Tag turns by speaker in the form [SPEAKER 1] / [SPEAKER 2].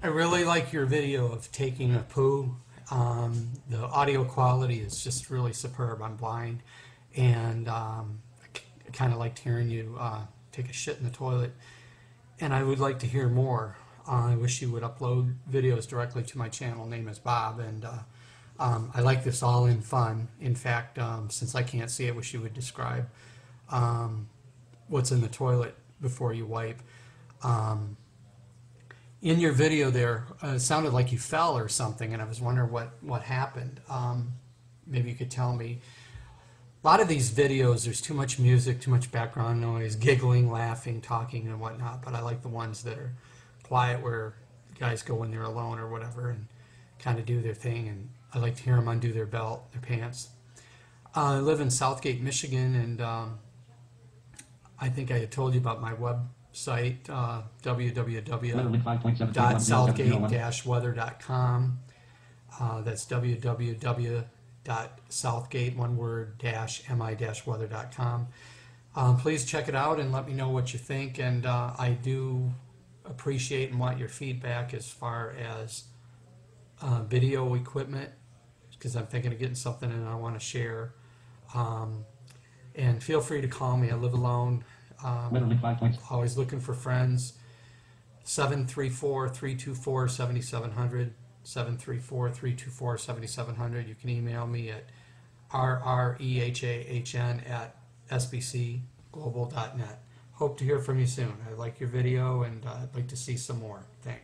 [SPEAKER 1] I really like your video of taking a poo. Um, the audio quality is just really superb. I'm blind, and um, I kind of liked hearing you uh, take a shit in the toilet. And I would like to hear more. Uh, I wish you would upload videos directly to my channel. Name is Bob, and uh, um, I like this all in fun. In fact, um, since I can't see, I wish you would describe um, what's in the toilet before you wipe. In your video there, uh, it sounded like you fell or something, and I was wondering what, what happened. Um, maybe you could tell me. A lot of these videos, there's too much music, too much background noise, giggling, laughing, talking, and whatnot, but I like the ones that are quiet where guys go when they're alone or whatever and kind of do their thing, and I like to hear them undo their belt, their pants. Uh, I live in Southgate, Michigan, and um, I think I had told you about my website, uh, www
[SPEAKER 2] Literally 5.7.
[SPEAKER 1] dot southgate-weather.com. Uh, that's www.southgate, one word, dash mi-weather.com. Um, please check it out and let me know what you think. And uh, I do appreciate and want your feedback as far as uh, video equipment, because I'm thinking of getting something and I want to share. Um, and feel free to call me. I live alone. Um,
[SPEAKER 2] Literally 5.7.
[SPEAKER 1] always looking for friends. 734-324-7700 734-324-7700 you can email me at rrehahn at sbcglobal.net hope to hear from you soon. I like your video and uh, i'd like to see some more. Thanks